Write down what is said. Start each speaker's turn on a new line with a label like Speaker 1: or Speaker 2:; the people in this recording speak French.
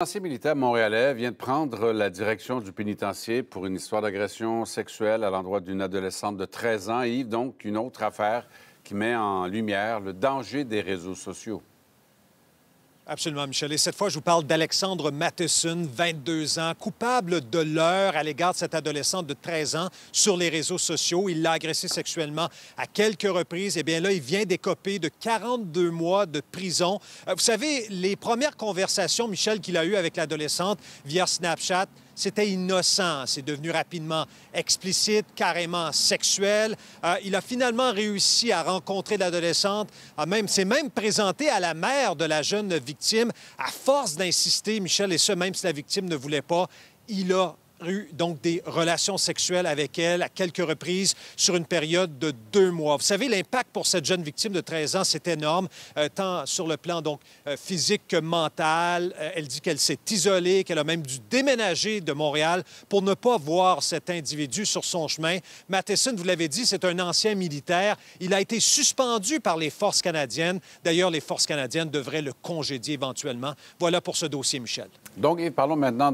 Speaker 1: L'ancien militaire montréalais vient de prendre la direction du pénitencier pour une histoire d'agression sexuelle à l'endroit d'une adolescente de 13 ans. Yves, donc, une autre affaire qui met en lumière le danger des réseaux sociaux.
Speaker 2: Absolument, Michel. Et cette fois, je vous parle d'Alexandre Matheson, 22 ans, coupable de l'heure à l'égard de cette adolescente de 13 ans sur les réseaux sociaux. Il l'a agressée sexuellement à quelques reprises. Eh bien là, il vient d'écoper de 42 mois de prison. Euh, vous savez, les premières conversations, Michel, qu'il a eues avec l'adolescente via Snapchat, c'était innocent. C'est devenu rapidement explicite, carrément sexuel. Euh, il a finalement réussi à rencontrer l'adolescente. Même, s'est même présenté à la mère de la jeune victime. À force d'insister, Michel, et ce, même si la victime ne voulait pas, il a eu donc des relations sexuelles avec elle à quelques reprises sur une période de deux mois. Vous savez, l'impact pour cette jeune victime de 13 ans, c'est énorme, euh, tant sur le plan donc euh, physique que mental. Euh, elle dit qu'elle s'est isolée, qu'elle a même dû déménager de Montréal pour ne pas voir cet individu sur son chemin. Matheson, vous l'avez dit, c'est un ancien militaire. Il a été suspendu par les forces canadiennes. D'ailleurs, les forces canadiennes devraient le congédier éventuellement. Voilà pour ce dossier, Michel.
Speaker 1: Donc, parlons maintenant